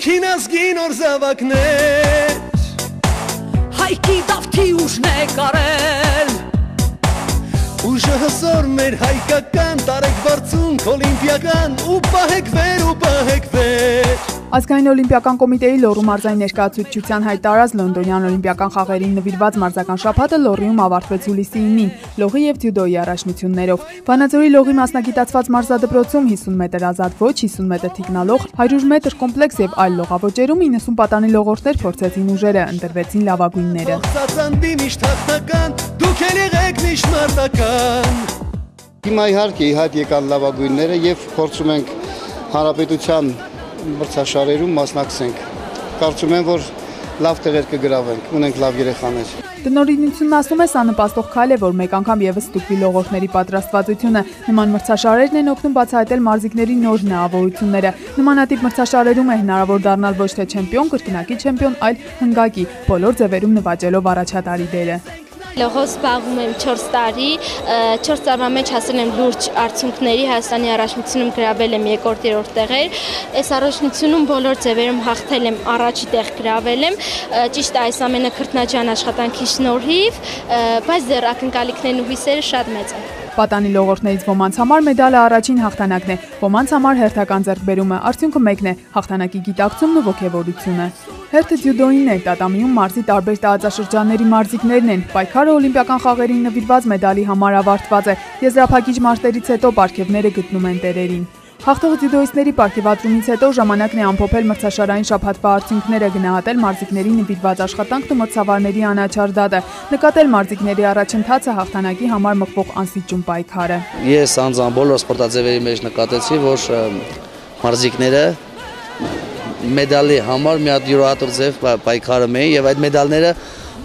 Հոգին ազգին օր զավակներ Հայքի դավթի ուժն է կարել Ուժը հսոր մեր հայկական տարեք բարձունք օլիմպիական ու պահեք վեր ու պահեք վեր Ազգային օլիմպիական կոմիտեի Լոռու մարզային ներկայացուցչության հայտարարած Լոնդոնյան օլիմպիական խաղերին նվիրված մարզական շաբաթը Լոռիում ավարտվեց հուլիսի 9-ին լողի եւ ձյուդոյի առաջնություններով։ Վանաձորի լողի մասնագիտացված մարզադպրոցում 50 մետր ազատ ոչ, 50 մետր թիկնալող, 100 մետր կոմպլեքս եւ այլ լողավոճերում 90 պատանի լողորդներ փորձեցին ուժերը, ընտրվեցին լավագույնները։ Ծածանդի միշտ հաղթական, դուք էլ եղեք միշտ մարտական։ Հիմա իհարկե իհայտ եկան լավագույնները եւ փորձում ենք հանրապետության մրցաշարերում մասնակցենք։ Կարծում եմ, որ լավ տեղեր կգրավենք, ունենք լավ երեխաներ։ Տնօրինությունն ասում է, սա նպաստող քայլ է, որ մեկ անգամ եւս ստուգվի լողորդների պատրաստվածությունը։ Նման մրցաշարերն են օգնում բացահայտել մարզիկների նոր հնարավորությունները։ Նմանատիպ մրցաշարերում է հնարավոր դառնալ ոչ թե չեմպիոն, կրկնակի չեմպիոն, այլ հնգակի, բոլոր ձևերում նվաճելով առաջատարի դերը։ Լողով զբաղվում եմ 4 տարի, 4 տարվա մեջ հասել եմ լուրջ արդյունքների, Հայաստանի առաջնությունում գրավել եմ երկրորդ երրորդ տեղեր։ Այս առաջնությունում բոլոր ձևերում հաղթել եմ, առաջի տեղ գրավել եմ։ Ճիշտ է, այս ամենը քրտնաջան աշխատանքի շնորհիվ, բայց դեռ ակնկալիքներն ու հույսերը շատ մեծ են։ Պատանի լողորդներից ոմանց համար մեդալը առաջին հաղթանակն է, ոմանց համար հերթական ձեռքբերումը, արդյունքը մեկն է՝ հաղթանակի գիտակցումն ու ողջավորությունը։ Հերթը ձյուդոին է, տատամիում մարզի տարբեր տարածաշրջանների մարզիկներն են։ Պայքարը օլիմպիական խաղերին նվիրված մեդալի համար ավարտված է։ Եզրափակիչ մարտերից հետո պարգևները գտնում են տերերին։ Հաղթող դյուդոիստների պարգևատրումից հետո ժամանակն է ամփոփել մրցաշարային շփաթվա արդյունքները, գնահատել մարզիկների նվիրված աշխատանքն ու մրցավարների անաչառ դատը, նկատել մարզիկների առաջընթացը հաղթանակի համար մղվող անսիճուն պայքարը։ Ես անձամբ բոլոր սպորտաձևերի մեջ նկատեցի, որ մարզիկները մեդալի համար մի հատ յուրահատուկ ձև պայքարում էին եւ այդ մեդալները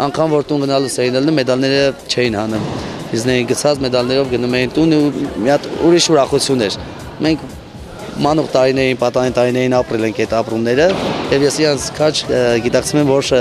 անգամ որ տուն գնալուց էին ելնում մեդալները չէին հանում իզներին գցած մեդալներով գնում էին տուն ու մի հատ ուրիշ ուրախություն էր մենք մանուկ տարիներին պատանին տարիներին ապրել ենք այդ ապրումները եւ ես իրանց քաչ գիտակցում եմ որ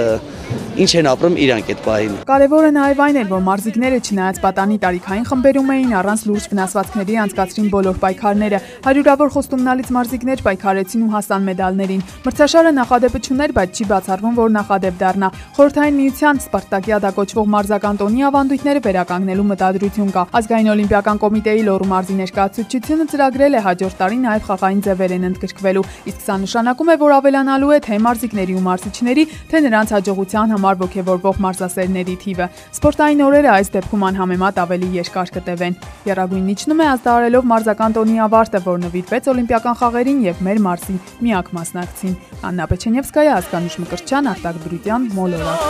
ինչ են ապրում իրանք այդ պահին։ Կարևորը նաև այն էր, որ մարզիկները չնայած պատանի տարիքային խմբերում էին առանց լուրջ վնասվածքների անցկացրին բոլոր պայքարները։ Հարյուրավոր խոստումնալից մարզիկներ պայքարեցին ու հասան մեդալներին։ Մրցաշարը նախադեպը չուներ, բայց չի բացառվում, որ նախադեպ դառնա։ Խորհրդային միության Սպարտակիադա կոչվող մարզական տոնի ավանդույթները վերականգնելու մտադրություն կա։ Ազգային օլիմպիական կոմիտեի Լոռու մարզի ներկայացուցչությունը ծրագրել է հաջորդ տարի նաև խաղային ձևեր են ընդգրկվելու, իսկ սա նշանակում է, որ ավելանալու է թե մարզիկների ու մարզիչների, թե նրանց հաջողության համար ողջևորվող մարզասերների թիվը։ Սպորտային օրերը այս դեպքում անհամեմատ ավելի երկար կտևեն։ Երագույն իջնում է ազդարելով մարզական տոնի ավարտը, որ նվիրվեց օլիմպիական խաղերին եւ մեր մարզի միակ մասնակցին։ Աննա Պեչենևսկայա, Ազգանուշ Մկրտչյան, Արտակ Բրուտյան, Մոլորակ։